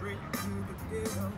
straight to the ghetto.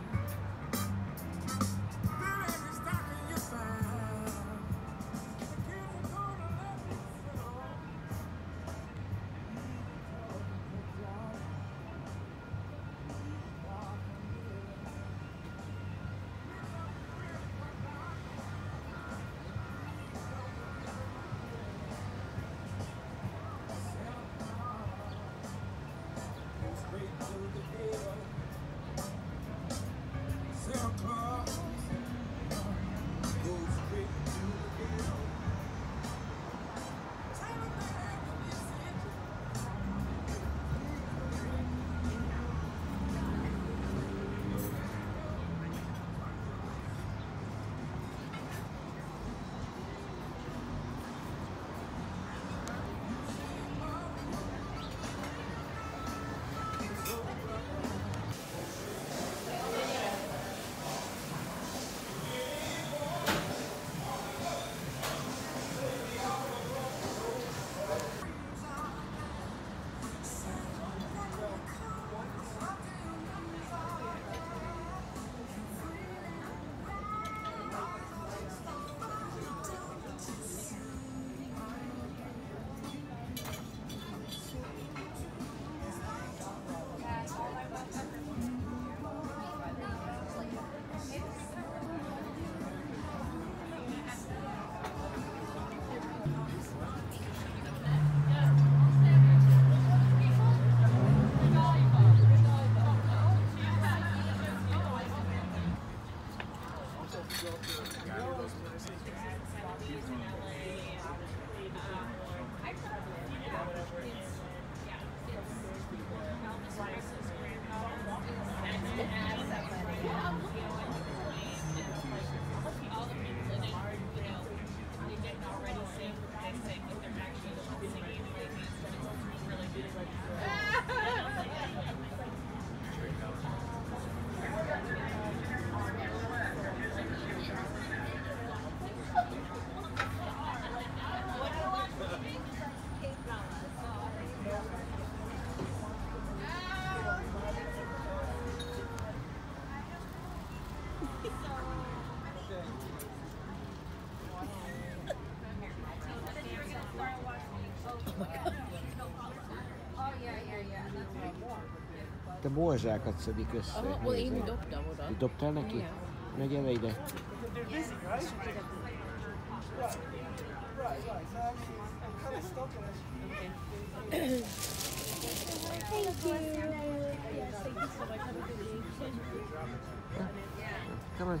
I was really um, I probably, yeah, Te morzsákat szedik össze. Aha, well, én dobtam oda. Te Dobtál neki? Igen. Na gyere ide. Come on.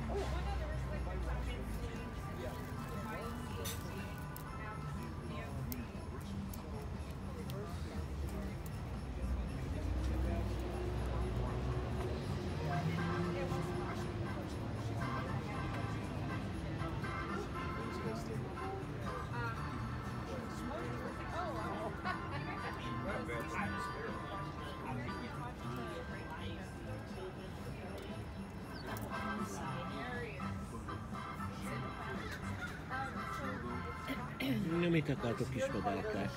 Na mit akartok kismadárkák?